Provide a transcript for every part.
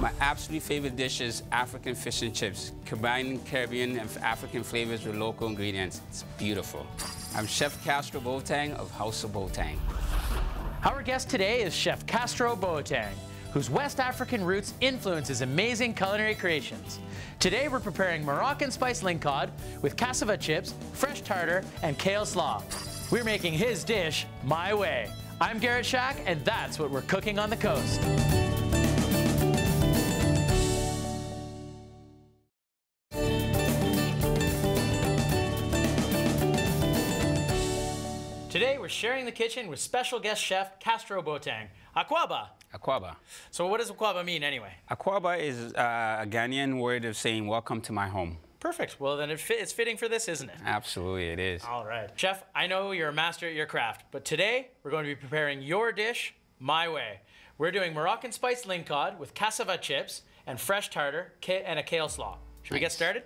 My absolute favorite dish is African fish and chips, combining Caribbean and African flavors with local ingredients. It's beautiful. I'm Chef Castro Boateng of House of Boateng. Our guest today is Chef Castro Boateng, whose West African roots influence his amazing culinary creations. Today we're preparing Moroccan spice lingcod with cassava chips, fresh tartar, and kale slaw. We're making his dish my way. I'm Garrett Schack, and that's what we're cooking on the coast. Today we're sharing the kitchen with special guest chef Castro Boateng. Akwaba. Akwaba. So what does Akwaba mean anyway? Akwaba is uh, a Ghanaian word of saying welcome to my home. Perfect. Well, then it fit, it's fitting for this, isn't it? Absolutely, it is. All right. Chef, I know you're a master at your craft, but today we're going to be preparing your dish my way. We're doing Moroccan spiced lingcod with cassava chips and fresh tartar and a kale slaw. Should we get started?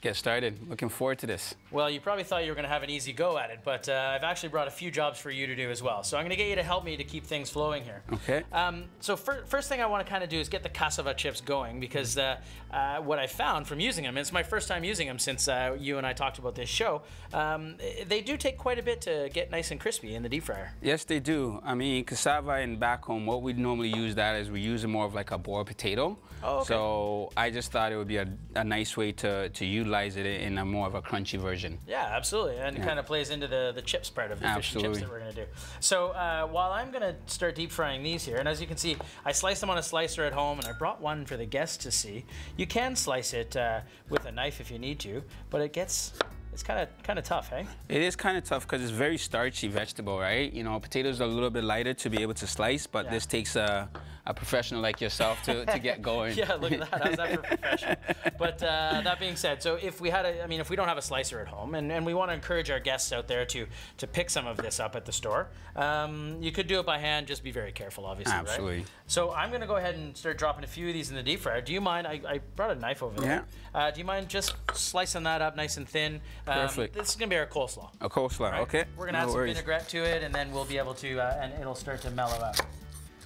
get started. Looking forward to this. Well, you probably thought you were going to have an easy go at it, but uh, I've actually brought a few jobs for you to do as well. So I'm going to get you to help me to keep things flowing here. Okay. Um, so fir first thing I want to kind of do is get the cassava chips going because uh, uh, what I found from using them, it's my first time using them since uh, you and I talked about this show, um, they do take quite a bit to get nice and crispy in the deep fryer. Yes, they do. I mean, cassava and back home, what we normally use that is we use it more of like a boiled potato. Oh, okay. So I just thought it would be a, a nice way to, to utilize it in a more of a crunchy version. Yeah, absolutely. And yeah. it kind of plays into the, the chips part of the absolutely. fish and chips that we're going to do. So uh, while I'm going to start deep frying these here, and as you can see, I sliced them on a slicer at home, and I brought one for the guests to see. You can slice it uh, with a knife if you need to, but it gets it's kind of kind of tough, hey? It is kind of tough because it's very starchy vegetable, right? You know, potatoes are a little bit lighter to be able to slice, but yeah. this takes a, a professional like yourself to, to get going. yeah, look at that. How's that for a professional? But uh, that being said, so if we had a, I mean, if we don't have a slicer at home, and, and we want to encourage our guests out there to to pick some of this up at the store, um, you could do it by hand. Just be very careful, obviously. Absolutely. Right? So I'm going to go ahead and start dropping a few of these in the deep fryer. Do you mind? I, I brought a knife over there. Yeah. Uh, do you mind just slicing that up nice and thin? Um, Perfect. This is going to be our coleslaw. A coleslaw, right? okay. We're going to no add some worries. vinaigrette to it, and then we'll be able to, uh, and it'll start to mellow out.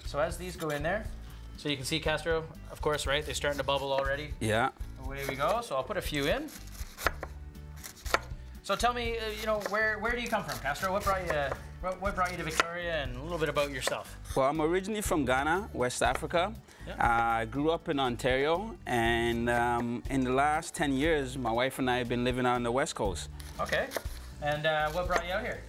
So as these go in there, so you can see Castro, of course, right? They're starting to bubble already. Yeah. Away we go. So I'll put a few in. So tell me, uh, you know, where where do you come from, Castro? What brought you what brought you to Victoria, and a little bit about yourself? Well, I'm originally from Ghana, West Africa. Yeah. Uh, I grew up in Ontario, and um, in the last 10 years, my wife and I have been living out on the West Coast. Okay. And uh, what brought you out here?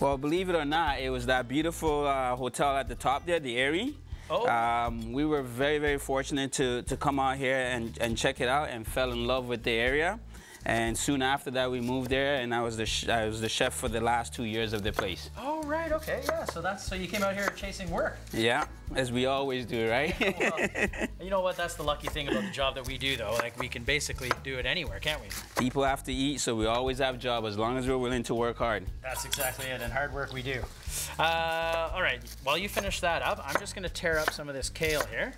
Well, believe it or not, it was that beautiful uh, hotel at the top there, the Aerie. Oh. Um, we were very, very fortunate to, to come out here and, and check it out and fell in love with the area. And soon after that, we moved there, and I was the I was the chef for the last two years of the place. Oh right, okay, yeah. So that's so you came out here chasing work. Yeah, as we always do, right? well, you know what? That's the lucky thing about the job that we do, though. Like we can basically do it anywhere, can't we? People have to eat, so we always have a job as long as we're willing to work hard. That's exactly it, and hard work we do. Uh, all right, while you finish that up, I'm just going to tear up some of this kale here.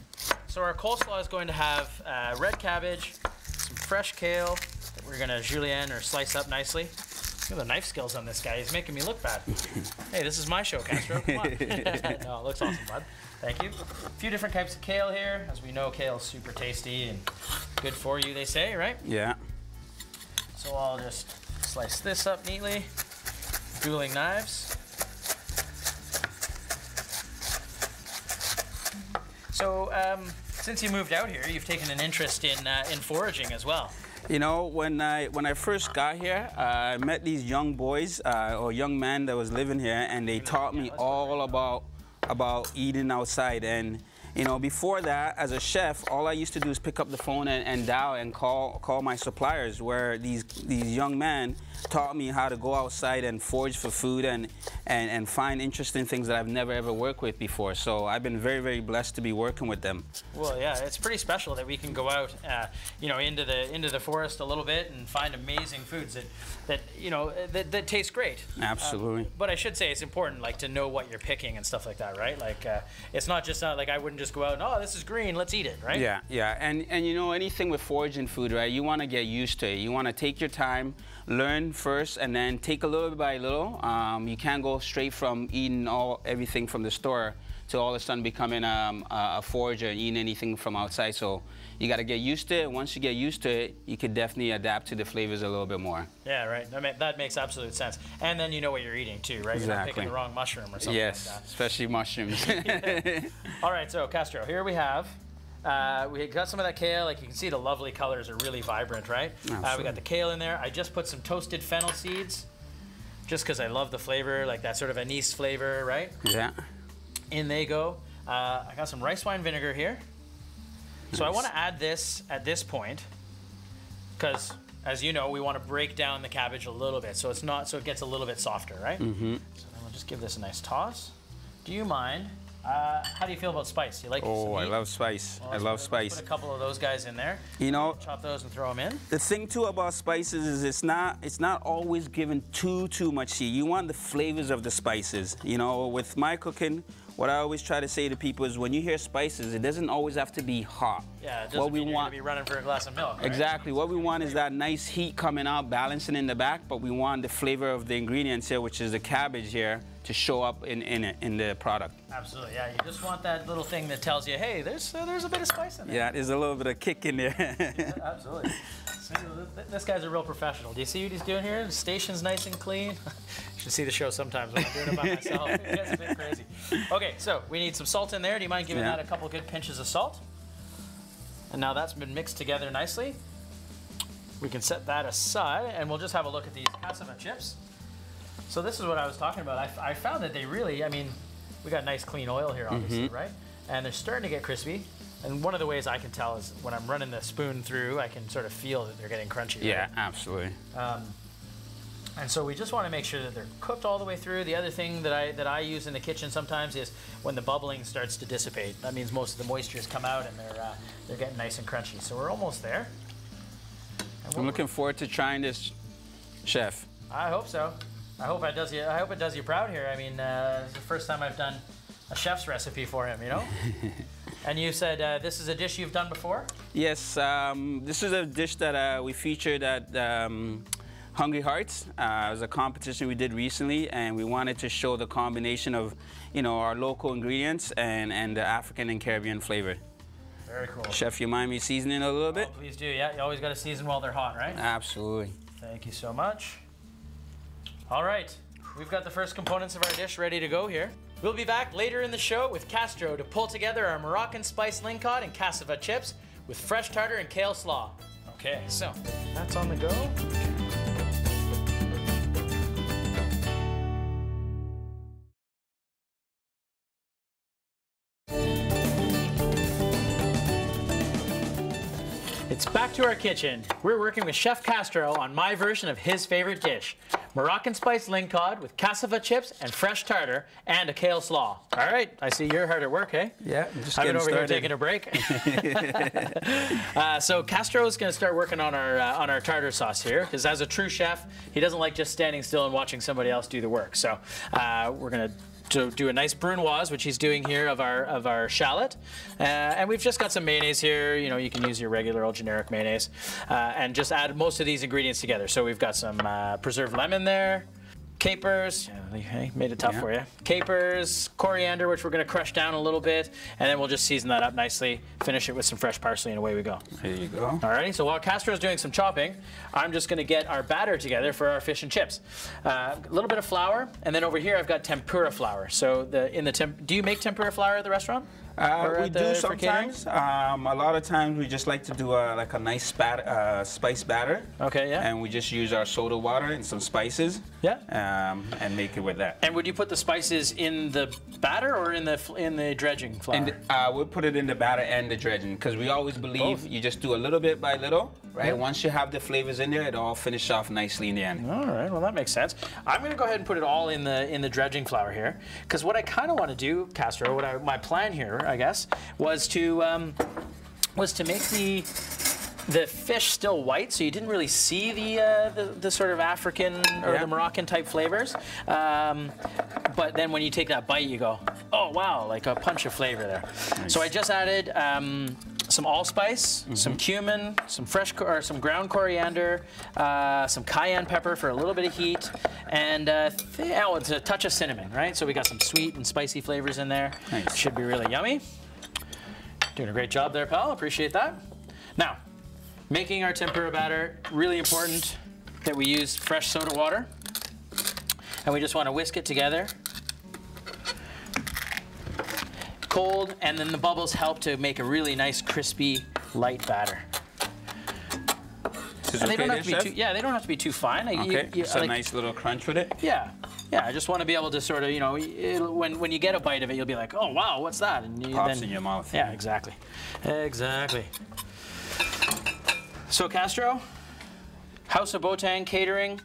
So our coleslaw is going to have uh, red cabbage, some fresh kale, we're gonna julienne or slice up nicely. Look at the knife skills on this guy. He's making me look bad. hey, this is my show, Castro. Come on. no, it looks awesome, bud. Thank you. A few different types of kale here. As we know, kale is super tasty and good for you, they say, right? Yeah. So I'll just slice this up neatly. Dueling knives. So, um, since you moved out here, you've taken an interest in uh, in foraging as well. You know, when I when I first got here, uh, I met these young boys uh, or young men that was living here, and they taught me all about about eating outside. And you know, before that, as a chef, all I used to do is pick up the phone and, and dial and call call my suppliers. Where these these young men taught me how to go outside and forage for food and, and, and find interesting things that I've never ever worked with before. So I've been very, very blessed to be working with them. Well, yeah, it's pretty special that we can go out, uh, you know, into the into the forest a little bit and find amazing foods that, that you know, that, that taste great. Absolutely. Uh, but I should say it's important, like, to know what you're picking and stuff like that, right? Like, uh, it's not just not like I wouldn't just go out and, oh, this is green, let's eat it, right? Yeah, yeah. And, and you know, anything with foraging food, right, you want to get used to it. You want to take your time, learn first and then take a little bit by little. Um, you can't go straight from eating all everything from the store to all of a sudden becoming um, a, a forager and eating anything from outside. So you got to get used to it. Once you get used to it, you could definitely adapt to the flavors a little bit more. Yeah, right. That, ma- that makes absolute sense. And then you know what you're eating too, right? You're not picking the wrong mushroom or something yes, like that. especially mushrooms. All right, so Castro, here we have. Uh, we got some of that kale. Like you can see, the lovely colors are really vibrant, right? Uh, we got the kale in there. I just put some toasted fennel seeds, just because I love the flavor, like that sort of anise flavor, right? yeah. In they go. Uh, I got some rice wine vinegar here. So I want to add this at this point, because as you know, we want to break down the cabbage a little bit, so it's not so it gets a little bit softer, right? Mm-hmm. So then we'll just give this a nice toss. Do you mind? Uh, how do you feel about spice? You like? Oh, I love spice. Well, I love put- spice. Put a couple of those guys in there. You know, Chop those and throw them in. the thing too about spices is it's not it's not always given too too much heat. You want the flavors of the spices. You know, with my cooking, what I always try to say to people is when you hear spices, it doesn't always have to be hot. Yeah, what we you're want gonna be running for a glass of milk. right? Exactly. What we want is that nice heat coming out, balancing in the back, but we want the flavor of the ingredients here, which is the cabbage here, to show up in in, it, in the product. Absolutely. Yeah, you just want that little thing that tells you, hey, there's uh, there's a bit of spice in there. Yeah, there's a little bit of kick in there. Absolutely. This guy's a real professional. Do you see what he's doing here? The station's nice and clean. you should see the show sometimes when I'm doing it by myself. It gets a bit crazy. Okay, so we need some salt in there. Do you mind giving Yeah. that a couple good pinches of salt? And now that's been mixed together nicely. We can set that aside and we'll just have a look at these cassava chips. So this is what I was talking about. I found that they really, I mean, we got nice clean oil here, obviously, mm-hmm. right? And they're starting to get crispy. And one of the ways I can tell is when I'm running the spoon through, I can sort of feel that they're getting crunchy. right? yeah, absolutely. And so we just want to make sure that they're cooked all the way through. The other thing that I that I use in the kitchen sometimes is when the bubbling starts to dissipate. That means most of the moisture has come out and they're uh, they're getting nice and crunchy. So we're almost there. And I'm looking forward to trying this, chef. I hope so. I hope it does you. I hope it does you proud here. I mean, uh, it's the first time I've done a chef's recipe for him. You know. and you said uh, this is a dish you've done before. Yes, um, this is a dish that uh, we featured at um, Hungry Hearts. Uh, it was a competition we did recently, and we wanted to show the combination of, you know, our local ingredients and, and the African and Caribbean flavor. Very cool. Chef, you mind me seasoning a little Oh, bit? please do. Yeah, you always got to season while they're hot, right? Absolutely. Thank you so much. All right, we've got the first components of our dish ready to go here. We'll be back later in the show with Castro to pull together our Moroccan spice lingcod and cassava chips with fresh tartar and kale slaw. Okay, so that's on the go. To our kitchen. We're working with Chef Castro on my version of his favorite dish Moroccan spiced lingcod with cassava chips and fresh tartar and a kale slaw. All right, I see you're hard at work, hey? Yeah, I'm just I've been over here taking a break. uh, so Castro is going to start working on our uh, on our tartar sauce here, because as a true chef, he doesn't like just standing still and watching somebody else do the work. So uh, we're going to to do a nice brunoise, which he's doing here of our of our shallot, uh, and we've just got some mayonnaise here. You know, you can use your regular old generic mayonnaise, uh, and just add most of these ingredients together. So we've got some uh, preserved lemon there, capers. Yeah, hey, made it tough Yeah. for you. Capers, coriander, which we're going to crush down a little bit, and then we'll just season that up nicely. Finish it with some fresh parsley, and away we go. There you go. Alrighty, so while Castro's doing some chopping, I'm just gonna get our batter together for our fish and chips. Uh, a little bit of flour, and then over here I've got tempura flour. So the in the temp, do you make tempura flour at the restaurant? Uh, we do sometimes. Um, a lot of times we just like to do a, like a nice spat, uh, spice batter. Okay, yeah. And we just use our soda water and some spices. Yeah. Um, and make it with that. And would you put the spices in the batter or in the in the dredging flour? And uh, we'll put it in the batter and the dredging because we always believe Both. you just do a little bit by little, right? Yeah. Once you have the flavors in there, it all finish off nicely in the end. All right, well that makes sense. I'm going to go ahead and put it all in the in the dredging flour here, because what I kind of want to do, Castro, what I, my plan here, I guess, was to um, was to make the the fish still white, so you didn't really see the uh, the, the sort of African or Yeah. the Moroccan type flavors. Um, but then when you take that bite, you go, oh wow, like a punch of flavor there. So I just added um, some allspice, some cumin, some fresh or some ground coriander, uh, some cayenne pepper for a little bit of heat, and uh, th- oh, it's a touch of cinnamon, right? So we got some sweet and spicy flavors in there. Nice. Should be really yummy. Doing a great job there, pal. Appreciate that. Now, making our tempura batter, really important that we use fresh soda water. And we just want to whisk it together. Cold, and then the bubbles help to make a really nice, crispy, light batter. And they don't have to be too, yeah, they don't have to be too fine. Like, you- Okay, you- so like- nice little crunch with it. Yeah, yeah. I just want to be able to sort of, you know, it'll, when when you get a bite of it, you'll be like, oh wow, what's that? And you, Pops then, in your mouth. Yeah, exactly, exactly. So Castro, House of Boateng Catering,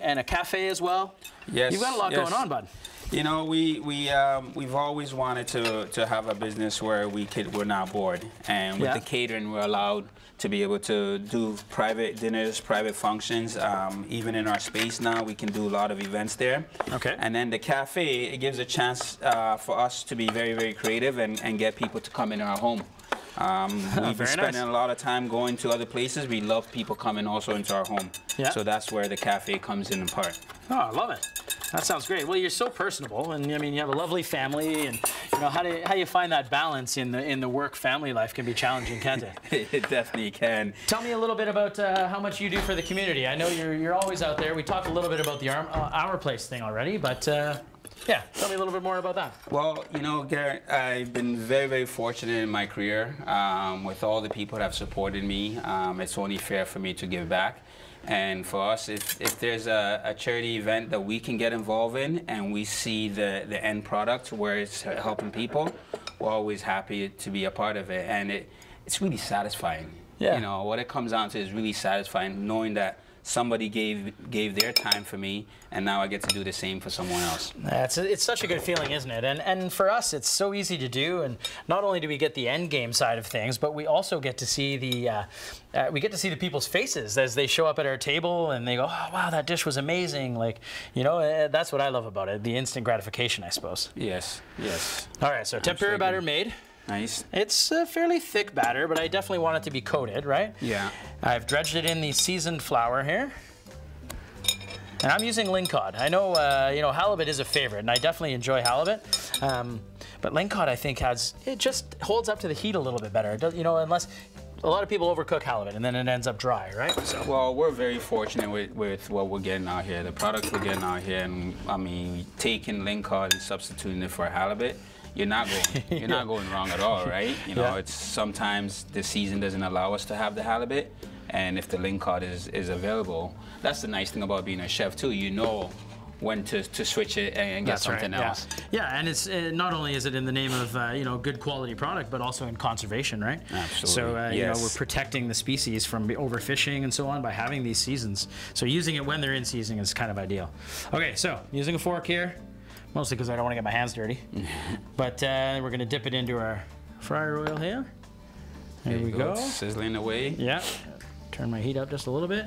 and a cafe as well. Yes. You've got a lot yes. going on, bud. You know, we we um, we've always wanted to to have a business where we could we're not bored, and with Yeah. the catering, we're allowed to be able to do private dinners, private functions. Um, even in our space now, we can do a lot of events there. Okay. And then the cafe, it gives a chance uh, for us to be very very creative and, and get people to come in our home. Um, we've been Very spending nice. a lot of time going to other places. We love people coming also into our home. Yeah. So that's where the cafe comes in part. Oh, I love it. That sounds great. Well, you're so personable, and I mean, you have a lovely family, and you know how do you, how you find that balance in the in the work family life can be challenging, can't it? it definitely can. Tell me a little bit about uh, how much you do for the community. I know you're you're always out there. We talked a little bit about the arm, uh, our place thing already, but uh, yeah, tell me a little bit more about that. Well, you know, Garrett, I've been very, very fortunate in my career um, with all the people that have supported me. Um, it's only fair for me to give back. And for us, if, if there's a, a charity event that we can get involved in and we see the, the end product where it's helping people, we're always happy to be a part of it. And it, it's really satisfying. Yeah. You know, what it comes down to is really satisfying knowing that somebody gave gave their time for me and now I get to do the same for someone else. It's, it's such a good feeling, isn't it? And and for us, it's so easy to do. And not only do we get the end game side of things, but we also get to see the uh, uh, we get to see the people's faces as they show up at our table and they go, "Oh wow, that dish was amazing!" Like you know, uh, that's what I love about it. The instant gratification, I suppose. Yes, yes. All right, so tempura batter made. Nice. It's a fairly thick batter, but I definitely want it to be coated, right? Yeah. I've dredged it in the seasoned flour here. And I'm using lingcod. I know, uh, you know, halibut is a favorite, and I definitely enjoy halibut. Um, but lingcod, I think, has it just holds up to the heat a little bit better. It does, you know, unless a lot of people overcook halibut and then it ends up dry, right? So Well, we're very fortunate with, with what we're getting out here. The products we're getting out here, and I mean, taking lingcod and substituting it for halibut, you're not going, you're not going wrong at all, right? You know, Yeah. it's sometimes the season doesn't allow us to have the halibut, and if the lingcod is is available, that's the nice thing about being a chef too. You know when to, to switch it and get something yeah. else. Yeah, and it's uh, not only is it in the name of uh, you know good quality product, but also in conservation, right? Absolutely, So uh, you know we're protecting the species from overfishing and so on by having these seasons. So using it when they're in season is kind of ideal. Okay, so using a fork here, mostly because I don't want to get my hands dirty. but uh, we're gonna dip it into our fryer oil here. There, you we go. It's sizzling away. Yeah. Turn my heat up just a little bit,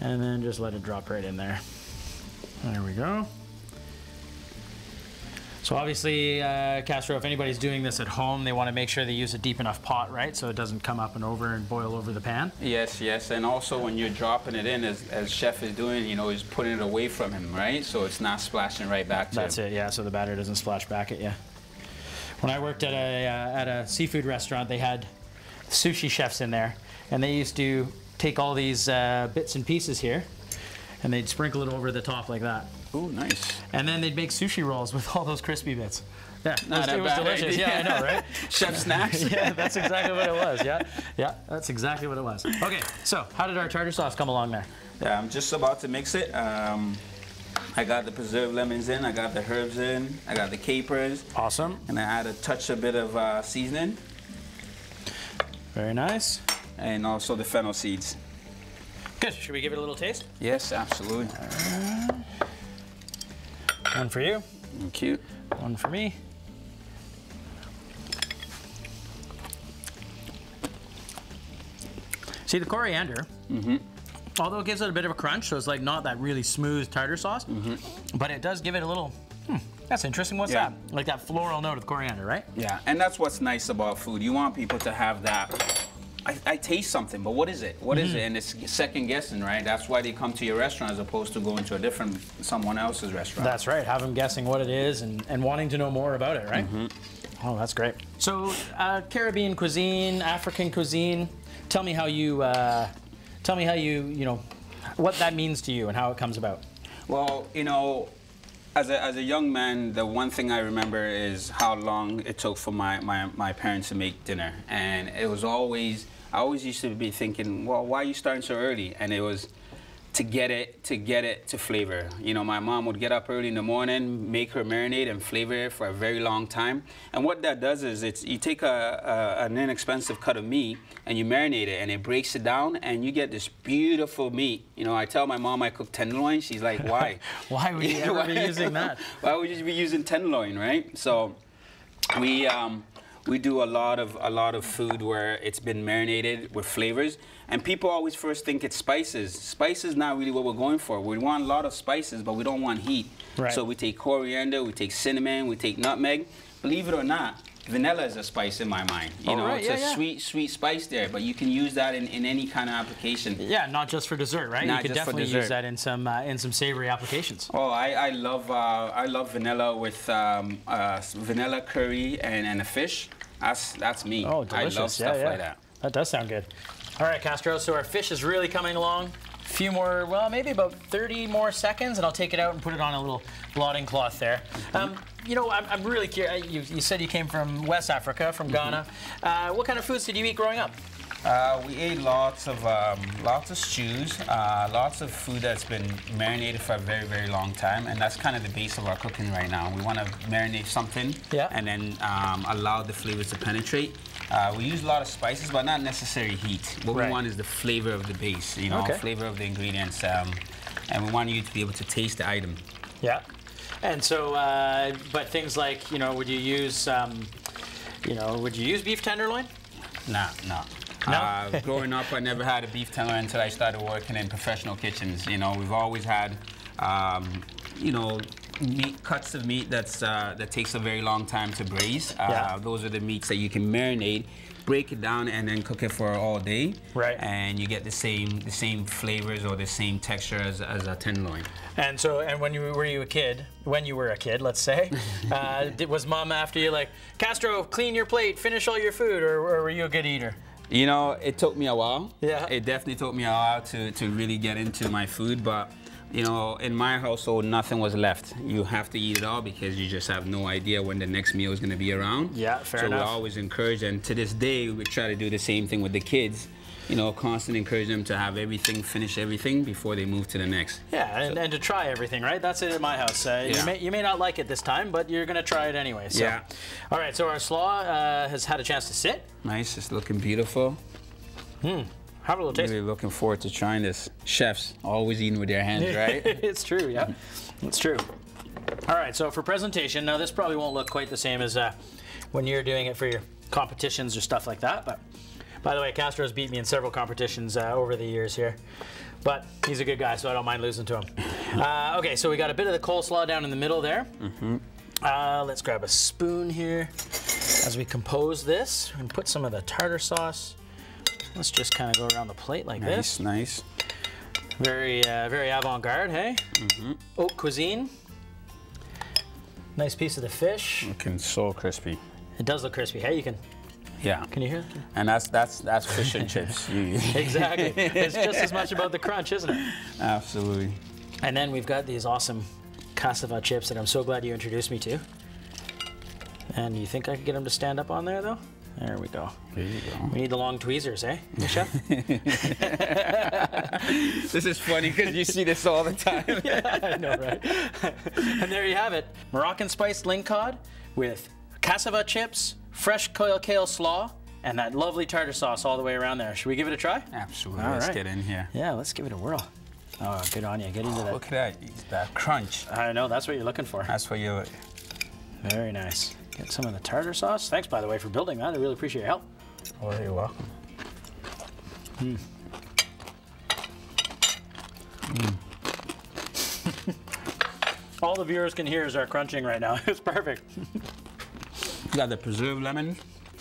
and then just let it drop right in there. There we go. So obviously, uh, Castro, if anybody's doing this at home, they want to make sure they use a deep enough pot, right? So it doesn't come up and over and boil over the pan. Yes, yes, and also when you're dropping it in, as, as chef is doing, you know, he's putting it away from him, right? So it's not splashing right back to That's him. it, yeah. So the batter doesn't splash back at you. When I worked at a uh, at a seafood restaurant, they had sushi chefs in there, and they used to take all these uh, bits and pieces here, and they'd sprinkle it over the top like that. Ooh, nice. And then they'd make sushi rolls with all those crispy bits. Yeah, it was, it was delicious. idea. Yeah, I know, right? Chef snacks. yeah, that's exactly what it was. Yeah, yeah, that's exactly what it was. Okay, so how did our tartar sauce come along there? Yeah, I'm just about to mix it. Um, I got the preserved lemons in, I got the herbs in, I got the capers, Awesome. and I add a touch a bit of uh, seasoning, Very nice. and also the fennel seeds. Good. Should we give it a little taste? Yes, absolutely. One for you, Cute. one for me. See the coriander, mm -hmm. although it gives it a bit of a crunch, so it's like not that really smooth tartar sauce, mm -hmm. but it does give it a little, hmm, That's interesting. What's Yeah. that? Like that floral note of coriander, right? Yeah, and that's what's nice about food. You want people to have that. I, I taste something, but what is it? What is it? And it's second guessing, right? That's why they come to your restaurant as opposed to going to a different someone else's restaurant. That's right. Have them guessing what it is and, and wanting to know more about it, right? Oh, that's great. So, uh, Caribbean cuisine, African cuisine. Tell me how you. Uh, tell me how you. You know, what that means to you and how it comes about. Well, you know, as a, as a young man, the one thing I remember is how long it took for my, my, my parents to make dinner. And it was always, I always used to be thinking, well, why are you starting so early? And it was to get it, to get it to flavor. You know, my mom would get up early in the morning, make her marinade and flavor it for a very long time. And what that does is it's, you take a, a, an inexpensive cut of meat and you marinate it and it breaks it down and you get this beautiful meat. You know, I tell my mom I cook tenderloin, she's like, why? Why would you ever be using that? Why would you be using tenderloin, right? So we um, we do a lot of a lot of food where it's been marinated with flavors, and people always first think it's spices. Spices not really what we're going for. We want a lot of spices, but we don't want heat. Right. So we take coriander, we take cinnamon, we take nutmeg. Believe it or not. Vanilla is a spice in my mind. You Oh, know, right, it's yeah, a yeah. sweet, sweet spice there, but you can use that in, in any kind of application. Yeah, not just for dessert, right? Not you could definitely use that in some uh, in some savory applications. Oh, I, I love uh, I love vanilla with um, uh, vanilla curry and, and a fish. That's that's me. Oh, delicious. I love stuff yeah, yeah. like that. That does sound good. All right, Castro. So our fish is really coming along. A few more, well, maybe about 30 more seconds, and I'll take it out and put it on a little blotting cloth there. Um, you know, I'm, I'm really curious. You, you said you came from West Africa, from Ghana. Uh, what kind of foods did you eat growing up? Uh, we ate lots of um, lots of stews, uh, lots of food that's been marinated for a very very long time, and that's kind of the base of our cooking right now. We want to marinate something, Yeah. and then um, allow the flavors to penetrate. Uh, we use a lot of spices, but not necessarily heat. What Right. we want is the flavor of the base, you know, Okay. flavor of the ingredients, um, and we want you to be able to taste the item. Yeah. And so, uh, but things like, you know, would you use, um, you know, would you use beef tenderloin? Nah, no. No? Uh, growing up, I never had a beef tender until I started working in professional kitchens. You know, we've always had, um, you know, meat cuts of meat that's uh, that takes a very long time to braise. Uh, Yeah. Those are the meats that you can marinate, break it down, and then cook it for all day. Right. And you get the same the same flavors or the same texture as, as a tenderloin. And so, and when you were you a kid, when you were a kid, let's say, uh, was mom after you like, Castro, clean your plate, finish all your food, or, or were you a good eater? You know, it took me a while. Yeah. It definitely took me a while to, to really get into my food, but you know, in my household, nothing was left. You have to eat it all because you just have no idea when the next meal is going to be around. Yeah, fair so enough. we always encourage, and to this day, we try to do the same thing with the kids. You know, constantly encourage them to have everything, finish everything before they move to the next. Yeah, and, and to try everything, right? That's it at my house. Uh, you, may, you may not like it this time, but you're gonna try it anyway. So. Yeah. All right, so our slaw uh, has had a chance to sit. Nice, it's looking beautiful. Mmm, have a little taste. Really looking forward to trying this. Chefs always eating with their hands, right? it's true, yeah. It's true. All right, so for presentation, now this probably won't look quite the same as uh, when you're doing it for your competitions or stuff like that. But by the way, Castro's beat me in several competitions uh, over the years here. But he's a good guy, so I don't mind losing to him. Uh, okay, so we got a bit of the coleslaw down in the middle there. Uh, let's grab a spoon here as we compose this and put some of the tartar sauce. Let's just kind of go around the plate like this. nice, nice. Very, uh, very avant-garde, hey? Mm-hmm. Haute cuisine. Nice piece of the fish. Looking so crispy. It does look crispy. Hey, you can, Yeah. can you hear? And that's that's that's fish and chips. You- Exactly. it's just as much about the crunch, isn't it? Absolutely. And then we've got these awesome cassava chips that I'm so glad you introduced me to. And you think I could get them to stand up on there, though? There we go. There you go. We need the long tweezers, eh, chef? This is funny because you see this all the time. I know, right? and there you have it. Moroccan spiced ling cod with cassava chips, fresh kale, kale slaw, and that lovely tartar sauce all the way around there. Should we give it a try? Absolutely. All Let's right. get in here. Yeah, let's give it a whirl. Oh, good on you. Get into that. Look at that, that crunch. I know, that's what you're looking for. That's what you. Very nice. Get some of the tartar sauce. Thanks, by the way, for building that. I really appreciate your help. Oh, you're welcome. Hmm. All the viewers can hear is our crunching right now. It's perfect. You got the preserved lemon,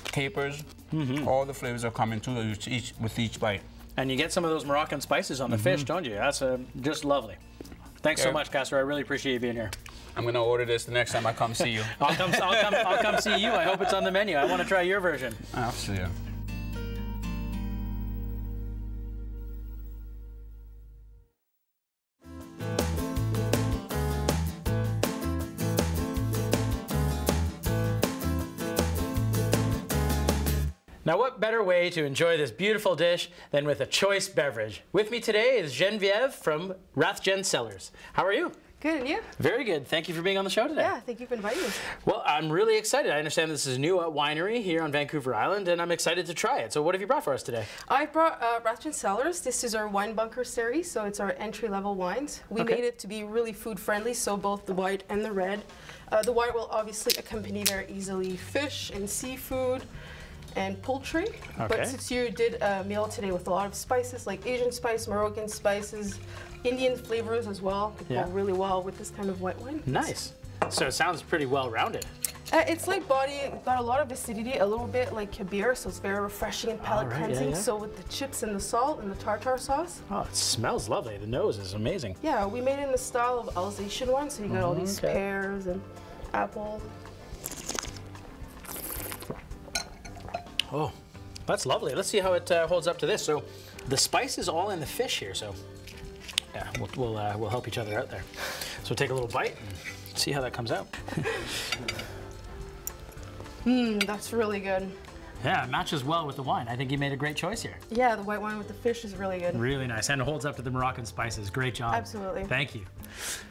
capers. Mm-hmm. All the flavors are coming to each, with each bite. And you get some of those Moroccan spices on the fish, don't you? That's uh, just lovely. Thanks so much, Castro. I really appreciate you being here. I'm gonna order this the next time I come see you. I'll come, I'll come, I'll come see you. I hope it's on the menu. I want to try your version. Absolutely. Now, what better way to enjoy this beautiful dish than with a choice beverage? With me today is Genevieve from Rathjen Cellars. How are you? Good, and you? Very good. Thank you for being on the show today. Yeah, thank you for inviting me. Well, I'm really excited. I understand this is a new uh, winery here on Vancouver Island, and I'm excited to try it. So, what have you brought for us today? I brought uh, Rathjen Cellars. This is our wine bunker series, so it's our entry-level wines. We Okay. made it to be really food-friendly, so both the white and the red. Uh, the white will obviously accompany very easily fish and seafood and poultry. Okay. But since you did a meal today with a lot of spices, like Asian spice, Moroccan spices, Indian flavors as well, it Yeah. go really well with this kind of white wine. Nice. So, it sounds pretty well rounded. Uh, it's like body, got a lot of acidity, a little bit like a beer, so it's very refreshing and palate yeah, cleansing. yeah. So with the chips and the salt and the tartar sauce, Oh, it smells lovely. The nose is amazing. yeah, we made it in the style of Alsatian wine. So you got all these Okay. pears and apple. Oh, that's lovely. Let's see how it uh, holds up to this. So, the spice is all in the fish here. So, yeah, we'll we'll, uh, we'll help each other out there. So, take a little bite and see how that comes out. Mm, that's really good. Yeah, it matches well with the wine. I think you made a great choice here. Yeah, the white wine with the fish is really good. Really nice, and it holds up to the Moroccan spices. Great job. Absolutely. Thank you.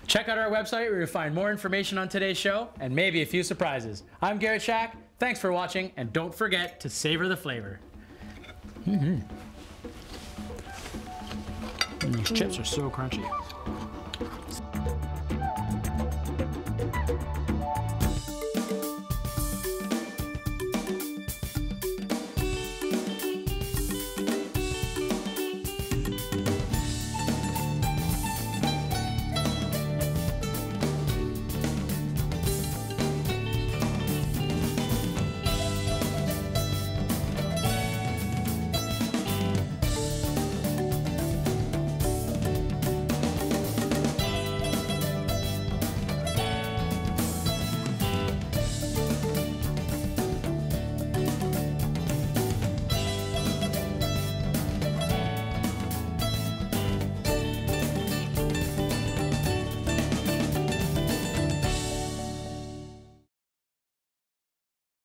Check out our website where you'll find more information on today's show and maybe a few surprises. I'm Garrett Schack. Thanks for watching, and don't forget to savor the flavor. Mm-hmm. These chips are so crunchy.